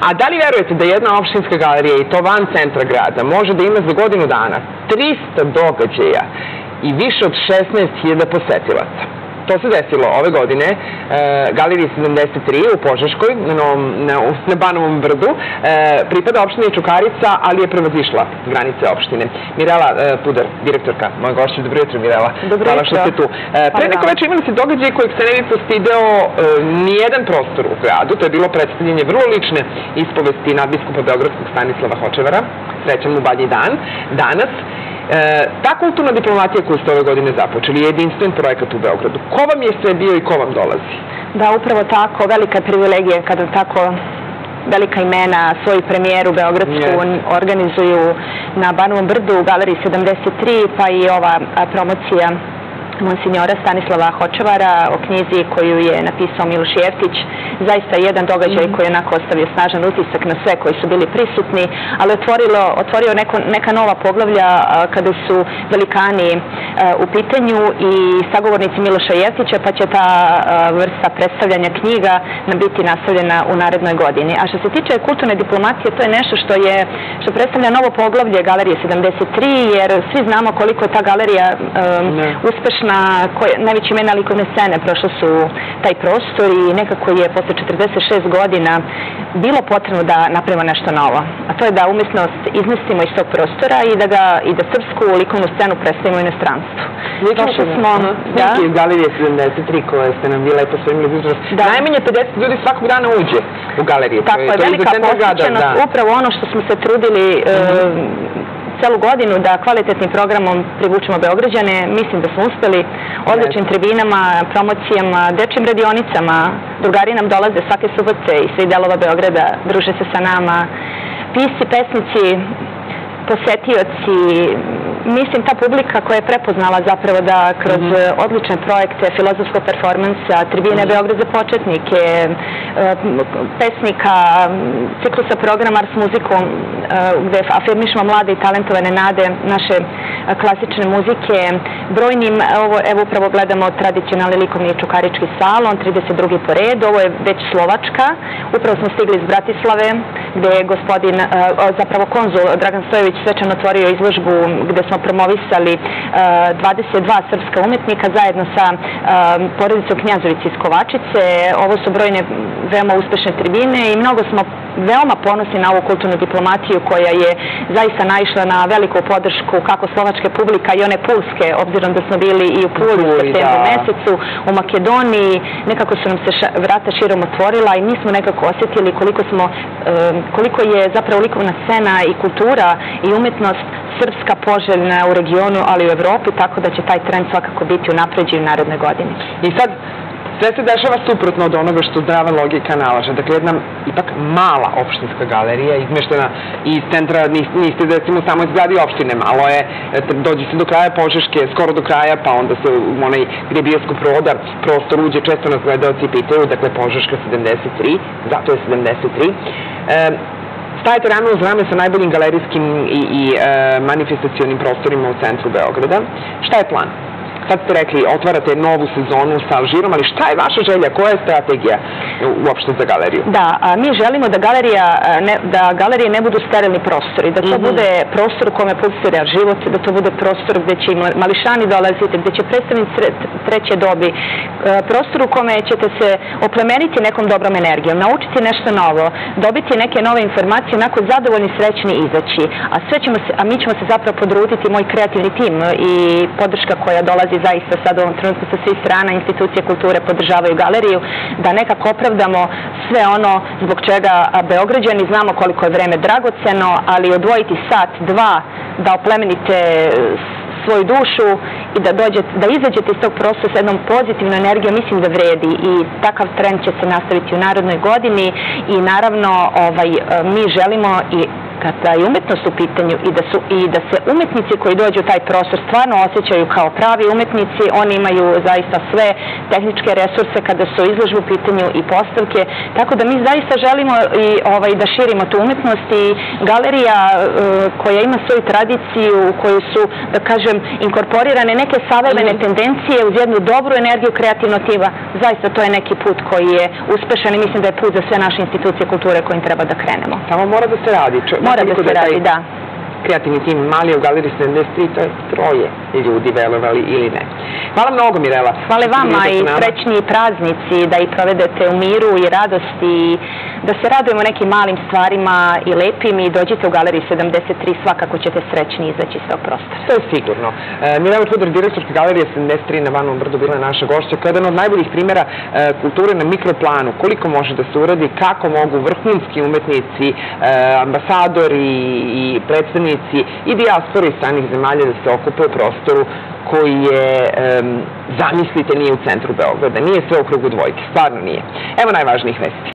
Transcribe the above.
A da li verujete da jedna opštinska galerija, i to van centra grada, može da ima za godinu dana 300 događaja i više od 16.000 posetilaca? To se desilo ove godine, e, Galeriji 73 u Požeškoj, na, novom, na, na Banovom brdu, e, pripada opštini Čukarica, ali je prevazišla granice opštine. Mirela e, Pudar, direktorka, moja gošća, dobro jutro Mirela. Dobro Hvala što ste tu. E, pre neko večer imali ste događaj kojeg se ne bi postideo e, nijedan prostor u gradu. To je bilo predstavljanje vrlo lične ispovesti nadbiskupa Beogradskog Stanislava Hočevara. Srećan mu badnji dan. Danas ta kulturna diplomatija koju ste ove godine započeli je jedinstven projekat u Beogradu. Ko vam je sve bio i ko vam dolazi? Da, upravo tako, velika privilegija kada tako velika imena svoju premijeru Beogradsku Yes. organizuju na Banovom brdu u Galeriji 73, pa i ova promocija monsignora Stanislava Hočevara o knjizi koju je napisao Miloš Jeftić. Zaista jedan događaj koji je onako ostavio snažan utisak na sve koji su bili prisutni, ali otvorilo, otvorio neko, neka nova poglavlja a, kada su velikani a, u pitanju i sagovornici Miloša Jeftića, pa će ta a, vrsta predstavljanja knjiga biti nastavljena u narednoj godini. A što se tiče kulturne diplomacije, to je nešto što je što predstavlja novo poglavlje Galerije 73, jer svi znamo koliko je ta galerija um, Ne. Uspešna, koje, najveći imena likovne scene prošlo su taj prostor i nekako je posle 46 godina bilo potrebno da napravimo nešto novo. A to je da umetnost izmestimo iz tog prostora i da, ga, i da srpsku likovnu scenu predstavimo u inostranstvu. Došli smo, da, Snimke iz Galerije 73 koje ste nam vi lepo svojim jutro. Da. Najmanje 50 ljudi svakog dana uđe u galeriju. Tako je, velika grada, posjećenost, da. upravo ono što smo se trudili e, celu godinu da kvalitetnim programom privučemo Beograđane, mislim da smo uspeli odličnim tribinama, promocijama, dečim radionicama. Drugari nam dolaze svake subote iz svih delova Beograda, druže se sa nama. Pisci, pesnici, posetioci, mislim ta publika koja je prepoznala zapravo da kroz Mhm. e, odlične projekte filozofskog performansa, tribine Beograd za početnike, e, pesnika, ciklusa programa Ars muzikom, e, gde afirmišemo mlade i talentovane nade naše klasične muzike, brojnim, ovo, evo upravo gledamo tradicionalni likovni čukarički salon, 32. po redu, ovo je već Slovačka, upravo smo stigli iz Bratislave, gde je gospodin, e, zapravo konzul Dragan Stojević svečano otvorio izložbu gde smo promovisali e, 22 srpska umetnika zajedno sa e, porodicom Knjazović iz Kovačice. Ovo su brojne veoma uspešne tribine i mnogo smo veoma ponosni na ovu kulturnu diplomatiju koja je zaista naišla na veliku podršku kako slovačke publika i one pulske, obzirom da smo bili i u Puli u septembru da. mesecu, u Makedoniji, nekako su nam se ša- vrata širom otvorila i mi smo nekako osjetili koliko smo, koliko je zapravo likovna scena i kultura i umetnost srpska poželjna u regionu, ali i u Evropi, tako da će taj trend svakako biti u narednoj godini. I sad, sve se dešava suprotno od onoga što zdrava logika nalaže. Dakle, jedna ipak mala opštinska galerija izmeštena iz centra, nis- niste recimo samo izgradi opštine, malo je, dođe se do kraja Požeške, skoro do kraja, pa onda se u onaj gdje je bioskop prostor uđe, često nas gledalci pitaju, dakle Požeška 73, zato je 73. E, Stajete rame uz rame sa najboljim galerijskim i, i e, manifestacionim prostorima u centru Beograda. Šta je plan? Sad ste rekli, otvarate novu sezonu sa Alžirom, ali šta je vaša želja? Koja je strategija uopšte za galeriju? Da, a mi želimo da galerija ne, da galerije ne budu sterilni prostori, da to Mhm. bude prostor u kome pulsira život, da to bude prostor gde će i ma- mališani dolaziti, gde će predstavnici tre- treće dobi, prostor u kome ćete se oplemeniti nekom dobrom energijom, naučiti nešto novo, dobiti neke nove informacije, onako zadovoljni, srećni izaći. A sve ćemo se, a mi ćemo se zapravo podruditi, moj kreativni tim i podrška koja dolazi zaista sad u ovom trenutku sa svih strana, institucije kulture podržavaju galeriju, da nekako opravdamo sve ono zbog čega Beograđani znamo koliko je vreme dragoceno, ali odvojiti sat, dva, da oplemenite e, svoju dušu i da dođete, da izađete iz tog prostora sa jednom pozitivnom energijom, mislim da vredi. I takav trend će se nastaviti u narodnoj godini i naravno ovaj, e, mi želimo i kada je umetnost u pitanju i da, su, i da se umetnici koji dođu u taj prostor stvarno osjećaju kao pravi umetnici, oni imaju zaista sve tehničke resurse kada su izložbe u pitanju i postavke, tako da mi zaista želimo i ovaj, da širimo tu umetnost i galerija e, koja ima svoju tradiciju, u kojoj su, da kažem, inkorporirane neke savremene Mhm. tendencije uz jednu dobru energiju kreativnog tima, zaista to je neki put koji je uspešan i mislim da je put za sve naše institucije kulture kojim treba da krenemo. Tamo mora da se radi. Čo, Mora da koliko se radi, da. Kreativni tim mali u Galeriji 73, to je troje ljudi, verovali ili ne. Hvala mnogo, Mirela. Hvala vama i srećni praznici, da ih provedete u miru i radosti, i da se radujemo nekim malim stvarima i lepim i dođite u Galeriji 73, svakako ćete srećni izaći iz tog prostora. To je sigurno. E, Mirela Čudar, direktorka Galerije 73 na Vanovom brdu, bila naša gošća, kao jedan od najboljih primjera e, kulture na mikroplanu, koliko može da se uradi, kako mogu vrhunski umetnici, e, ambasadori i predstavnici i dijaspori stranih zemalja da se okupe u prostoru koji je, zamislite, nije u centru Beograda, nije sve u krugu dvojke, stvarno nije. Evo najvažnijih vesti.